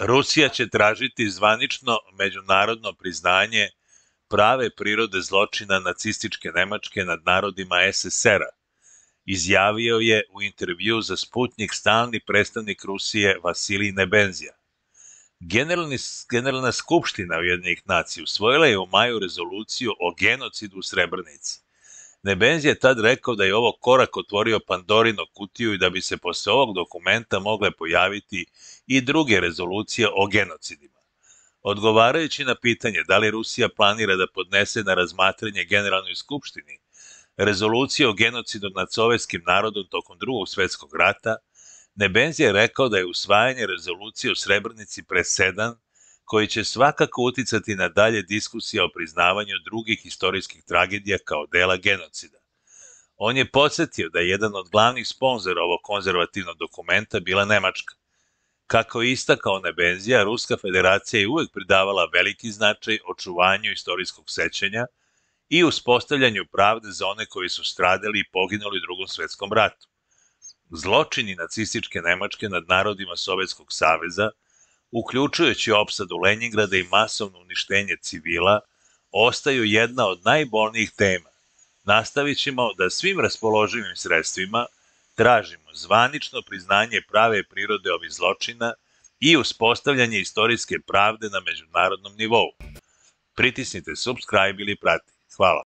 Rusija će tražiti zvanično međunarodno priznanje prave prirode zločina nacističke Nemačke nad narodima SSR-a, izjavio je u intervju za Sputnik stalni predstavnik Rusije Vasilij Nebenzija. Generalni, Generalna skupština Ujedinjenih nacija usvojila je u maju rezoluciju o genocidu u Srebrenici. Nebenzi je tad rekao da je ovo korak otvorio Pandorino kutiju i da bi se posle ovog dokumenta mogle pojaviti i druge rezolucije o genocidima. Odgovarajući na pitanje da li Rusija planira da podnese na razmatranje Generalnoj skupštini rezolucije o genocidu nad sovjetskim narodom tokom drugog svetskog rata, Nebenzi je rekao da je usvajanje rezolucije o Srebrnici presedan koji će svakako uticati na dalje diskusije o priznavanju drugih istorijskih tragedija kao dela genocida. On je podsjetio da je jedan od glavnih sponzora ovog konzervativnog dokumenta bila Nemačka. Kako je istakao Nebenzija, Ruska federacija je uvek pridavala veliki značaj očuvanju istorijskog sećanja i uspostavljanju pravde za one koji su stradali i poginuli u drugom svetskom ratu. Zločini nacističke Nemačke nad narodima Sovjetskog saveza, uključujući opsadu Leningrada i masovno uništenje civila, ostaju jedna od najbolnijih tema. Nastavit ćemo da svim raspoloživim sredstvima tražimo zvanično priznanje prave prirode ovih zločina i uspostavljanje istorijske pravde na međunarodnom nivou. Pritisnite subscribe ili prati. Hvala.